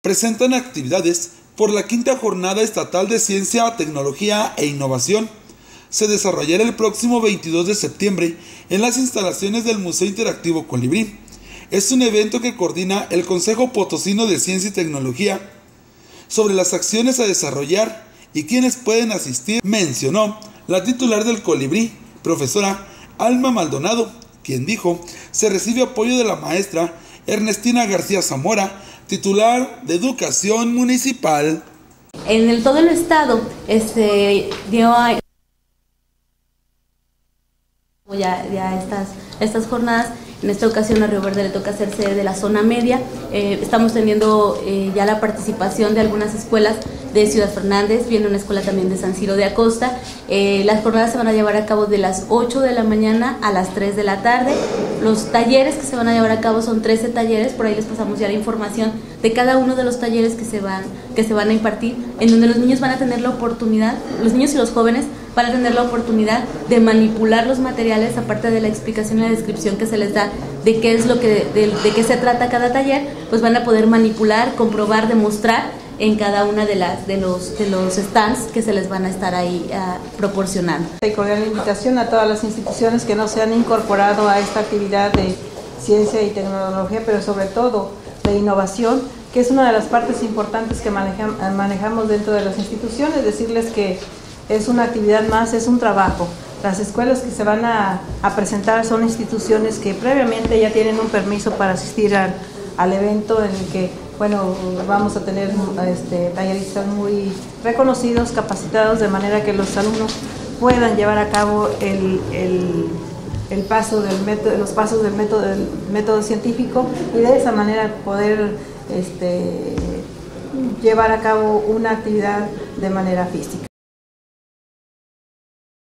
presentan actividades por la quinta jornada estatal de ciencia, tecnología e innovación. Se desarrollará el próximo 22 de septiembre en las instalaciones del Museo Interactivo Colibrí. Es un evento que coordina el Consejo Potosino de Ciencia y Tecnología. Sobre las acciones a desarrollar y quienes pueden asistir, mencionó la titular del Colibrí, profesora Alma Maldonado, quien dijo se recibe apoyo de la maestra Ernestina García Zamora, titular de Educación Municipal. En el, todo el estado este, dio ya, ya estas, estas jornadas en esta ocasión a Río Verde le toca hacerse de la zona media. Eh, estamos teniendo eh, ya la participación de algunas escuelas de Ciudad Fernández, viene una escuela también de San Ciro de Acosta. Eh, las jornadas se van a llevar a cabo de las 8 de la mañana a las 3 de la tarde. Los talleres que se van a llevar a cabo son 13 talleres, por ahí les pasamos ya la información de cada uno de los talleres que se van, que se van a impartir, en donde los niños van a tener la oportunidad, los niños y los jóvenes van a tener la oportunidad de manipular los materiales, aparte de la explicación y la descripción que se les da de qué es lo que, de, qué se trata cada taller, pues van a poder manipular, comprobar, demostrar en cada una de las de los de los stands que se les van a estar ahí uh, proporcionando. Y cordial invitación a todas las instituciones que no se han incorporado a esta actividad de ciencia y tecnología, pero sobre todo de innovación, que es una de las partes importantes que manejamos dentro de las instituciones, decirles que es una actividad más, es un trabajo. Las escuelas que se van a, presentar son instituciones que previamente ya tienen un permiso para asistir al, evento en el que bueno, vamos a tener este, talleristas muy reconocidos, capacitados, de manera que los alumnos puedan llevar a cabo el, el, paso del método, los pasos del método, del método científico y de esa manera poder este, llevar a cabo una actividad de manera física.